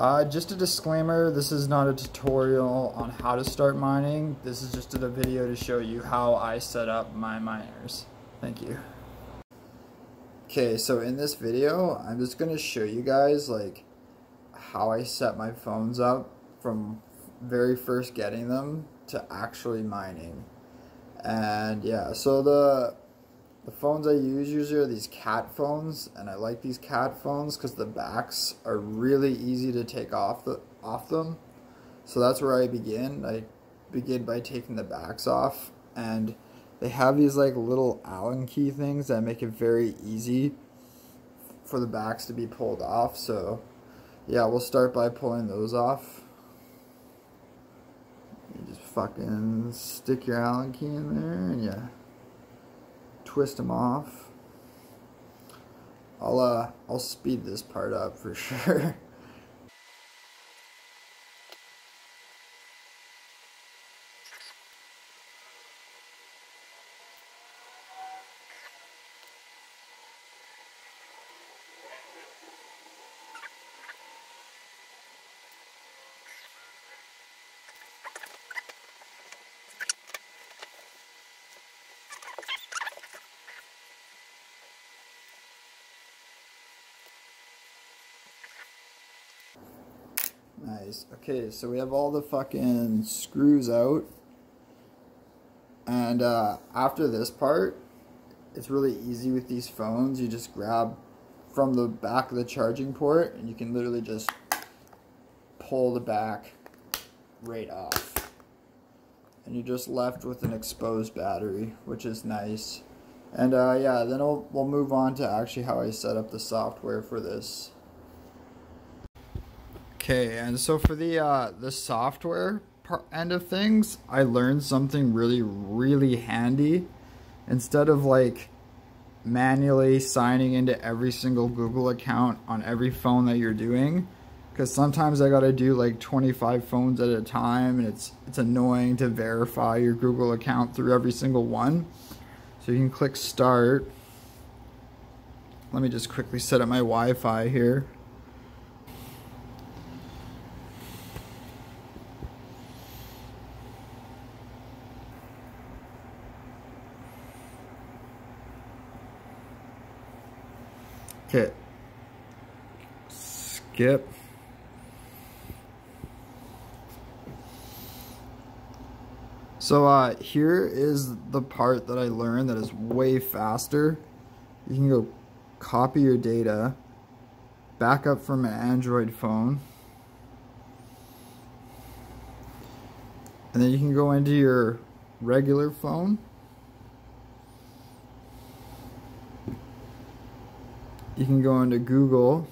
Uh, just a disclaimer, this is not a tutorial on how to start mining. This is just a video to show you how I set up my miners. Thank you. Okay, so in this video, I'm just going to show you guys like how I set my phones up from very first getting them to actually mining. And yeah, so the the phones I use usually are these cat phones, and I like these cat phones because the backs are really easy to take off the off them. So that's where I begin. I begin by taking the backs off, and they have these like little Allen key things that make it very easy for the backs to be pulled off. So yeah, we'll start by pulling those off. You just fucking stick your Allen key in there, and yeah twist them off. I'll uh I'll speed this part up for sure. Nice. Okay, so we have all the fucking screws out. And uh, after this part, it's really easy with these phones. You just grab from the back of the charging port and you can literally just pull the back right off. And you're just left with an exposed battery, which is nice. And uh, yeah, then we'll, we'll move on to actually how I set up the software for this. Okay, and so for the uh, the software part, end of things, I learned something really, really handy. Instead of like manually signing into every single Google account on every phone that you're doing, because sometimes I gotta do like 25 phones at a time, and it's it's annoying to verify your Google account through every single one. So you can click start. Let me just quickly set up my Wi-Fi here. Okay. Skip. So uh, here is the part that I learned that is way faster. You can go copy your data, back up from an Android phone, and then you can go into your regular phone you can go into Google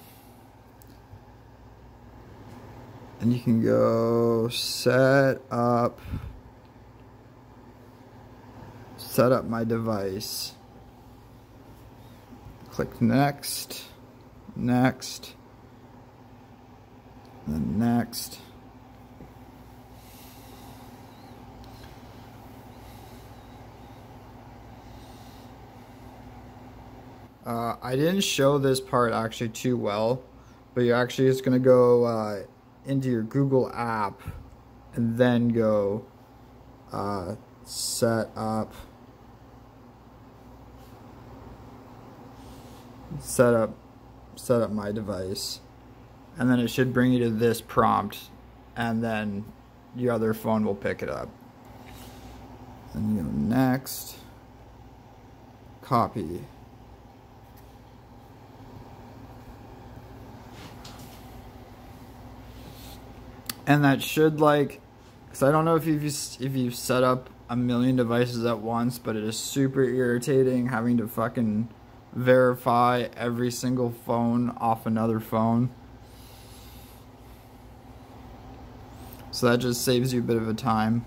and you can go set up set up my device. Click next next and next Uh, I didn't show this part actually too well, but you're actually just to go uh, into your Google app and then go uh, set up set up set up my device. And then it should bring you to this prompt and then your other phone will pick it up. And you go next copy and that should like because I don't know if you've if you've set up a million devices at once but it is super irritating having to fucking verify every single phone off another phone. So that just saves you a bit of a time.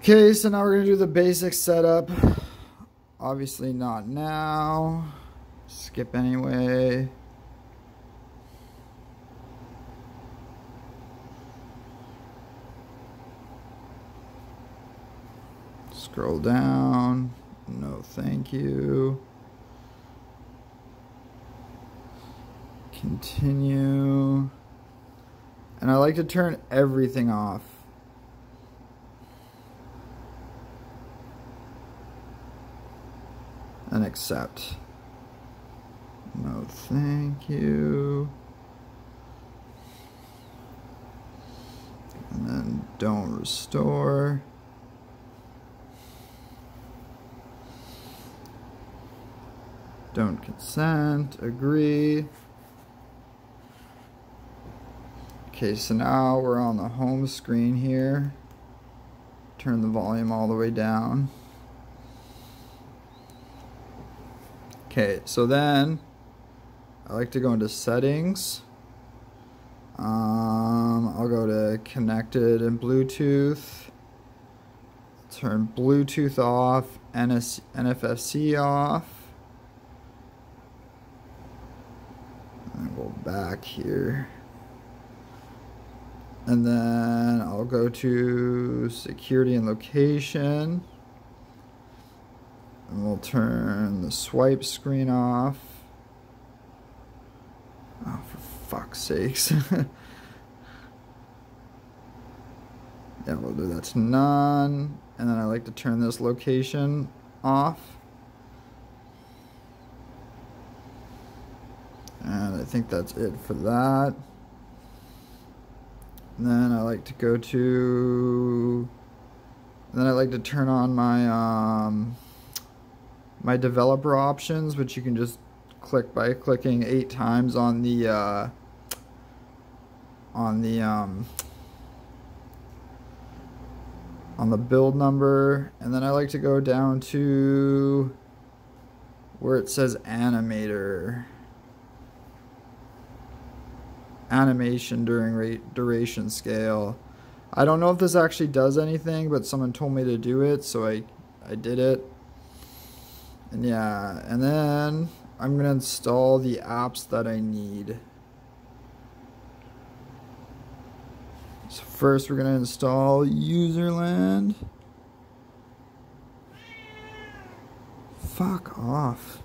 Okay so now we're gonna do the basic setup. Obviously not now. Skip anyway Scroll down. No, thank you. Continue. And I like to turn everything off. And accept. No, thank you. And then don't restore. Don't consent, agree. Okay, so now we're on the home screen here. Turn the volume all the way down. Okay, so then I like to go into settings. Um, I'll go to connected and Bluetooth. Turn Bluetooth off, NS NFFC off. And go back here. And then I'll go to security and location. And we'll turn the swipe screen off. Oh, for fuck's sakes. yeah, we'll do that to none. And then I like to turn this location off. And I think that's it for that. And then I like to go to, then I like to turn on my, um, my developer options, which you can just click by clicking eight times on the, uh, on the, um, on the build number. And then I like to go down to where it says animator animation during rate duration scale. I don't know if this actually does anything, but someone told me to do it, so I I did it. And yeah, and then I'm gonna install the apps that I need. So first we're gonna install Userland. Fuck off.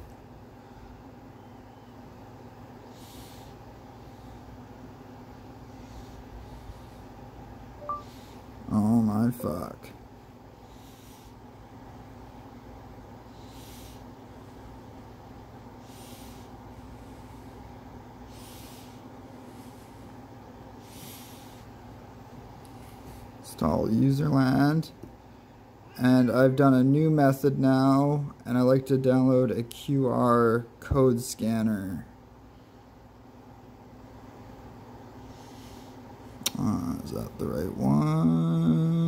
Fuck. Install userland. And I've done a new method now, and I like to download a QR code scanner. Uh, is that the right one?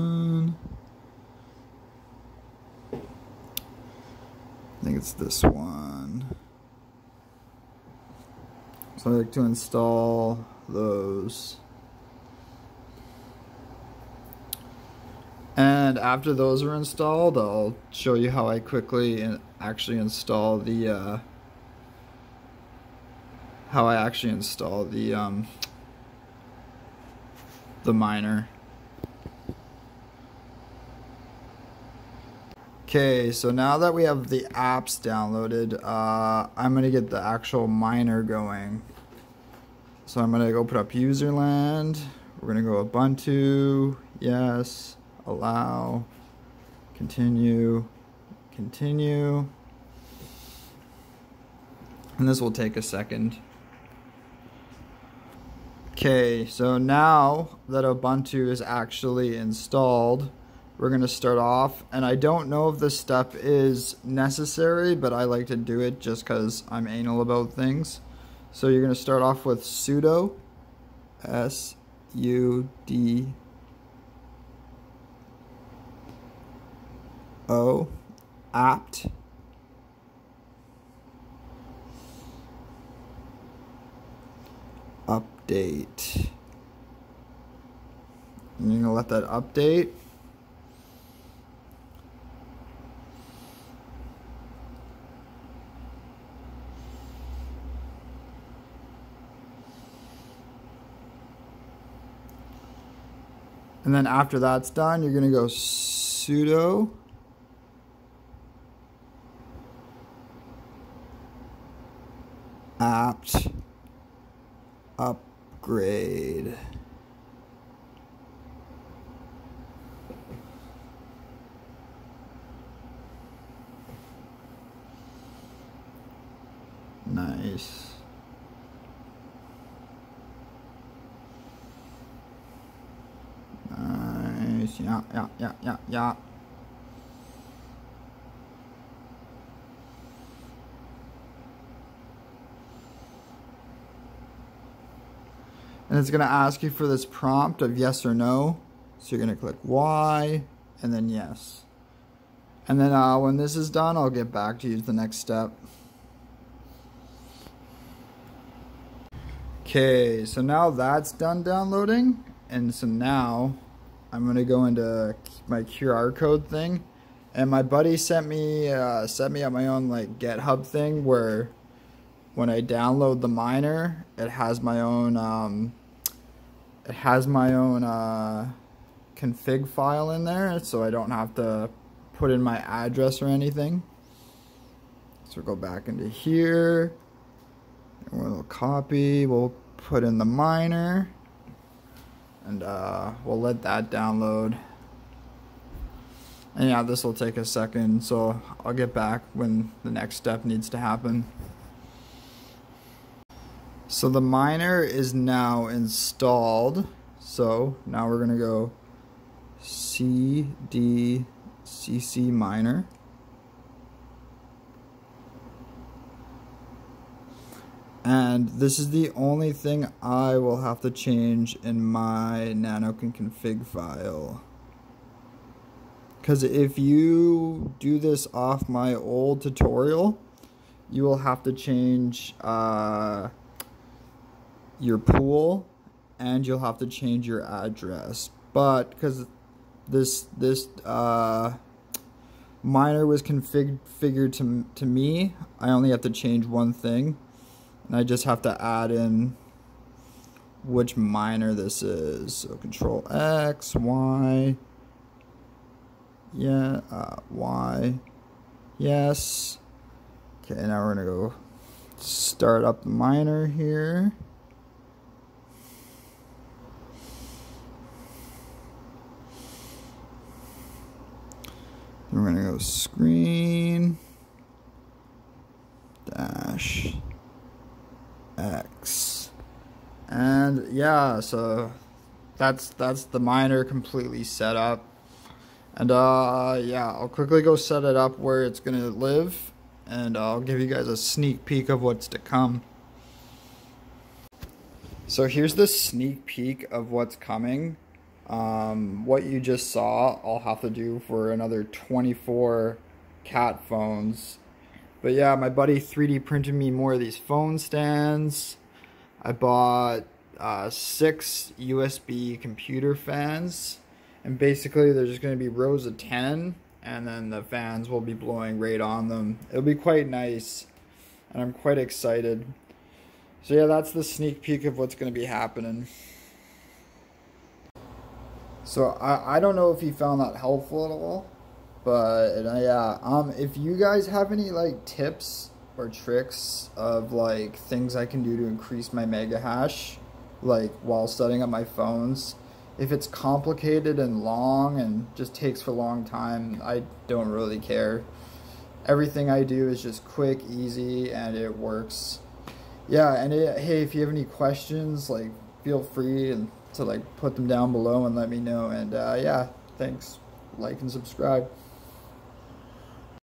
I think it's this one. So I like to install those. And after those are installed, I'll show you how I quickly actually install the, uh, how I actually install the, um, the miner. Okay, so now that we have the apps downloaded, uh, I'm going to get the actual miner going. So I'm going to open up userland. We're going to go Ubuntu, yes, allow, continue, continue. And this will take a second. Okay, so now that Ubuntu is actually installed, we're going to start off. And I don't know if this step is necessary, but I like to do it just because I'm anal about things. So you're going to start off with sudo S U D O apt update. And you're gonna let that update. And then after that's done, you're gonna go sudo apt upgrade. Nice. Yeah, yeah, yeah, yeah, yeah. And it's going to ask you for this prompt of yes or no. So you're going to click Y and then yes. And then uh, when this is done, I'll get back to you the next step. Okay, so now that's done downloading. And so now I'm gonna go into my QR code thing. And my buddy sent me uh, sent me up my own like GitHub thing where when I download the miner, it has my own um, it has my own uh, config file in there, so I don't have to put in my address or anything. So we'll go back into here. And we'll copy. We'll put in the miner and uh, we'll let that download. And yeah this will take a second so I'll get back when the next step needs to happen. So the miner is now installed. So now we're gonna go cd cc miner and this is the only thing I will have to change in my nanokin config file. Because if you do this off my old tutorial you will have to change uh, your pool and you'll have to change your address. But because this this uh, miner was configured to, to me I only have to change one thing I just have to add in which miner this is. So control X, Y, yeah, uh, Y, yes. Okay, now we're gonna go start up the miner here. We're gonna go screen dash X. And yeah, so that's that's the miner completely set up. And uh, yeah, I'll quickly go set it up where it's gonna live, and I'll give you guys a sneak peek of what's to come. So here's the sneak peek of what's coming. Um, what you just saw, I'll have to do for another 24 cat phones but yeah, my buddy 3D printed me more of these phone stands. I bought uh, six USB computer fans. And basically, there's just going to be rows of 10. And then the fans will be blowing right on them. It'll be quite nice. And I'm quite excited. So yeah, that's the sneak peek of what's going to be happening. So I, I don't know if you found that helpful at all. But uh, yeah, um, if you guys have any like tips or tricks of like things I can do to increase my mega hash, like while setting up my phones, if it's complicated and long and just takes for a long time, I don't really care. Everything I do is just quick, easy, and it works. Yeah, and it, hey, if you have any questions, like feel free and to like put them down below and let me know. And uh, yeah, thanks. Like and subscribe.